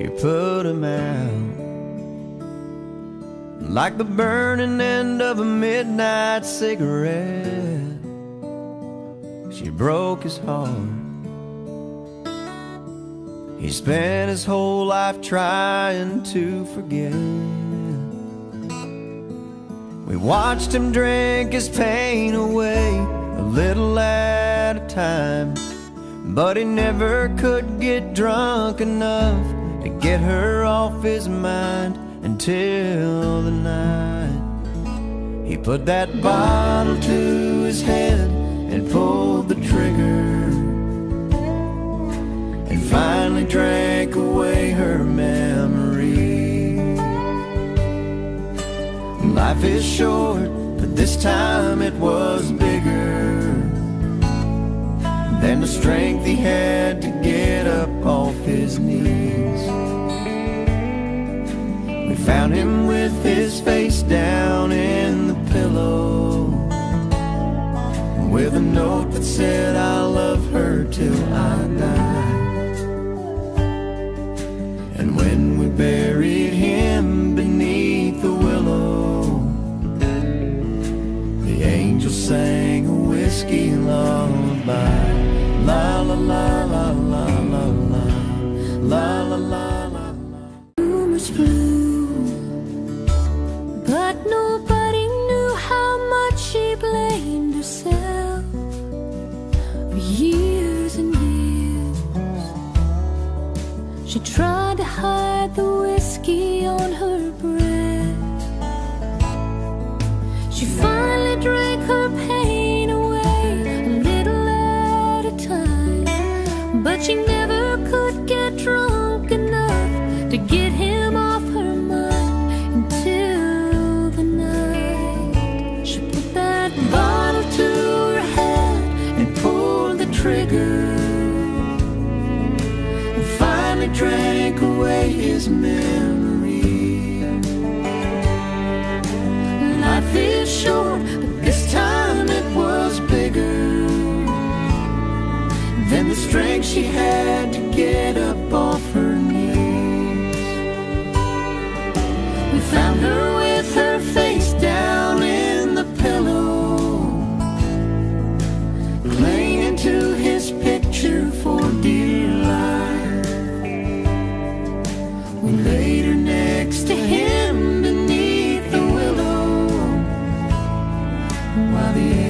she put him out. Like the burning end of a midnight cigarette, she broke his heart. He spent his whole life trying to forget. We watched him drink his pain away a little at a time. But he never could get drunk enough to get her off his mind until the night. He put that bottle to his head and pulled the trigger. And finally drank away her memory. Life is short, but this time it was bigger than the strength he had to his knees. We found him with his face down in the pillow, with a note that said, I love her till I die. And when we buried him beneath the willow, the angel sang a whiskey lullaby. La la la la la flew, but nobody knew how much she blamed herself years and years. She tried to hide the whiskey on her breath. She finally drank her pain away a little at a time, but she never trigger and finally drank away his memory. Life is short, but this time it was bigger than the strength she had to get while the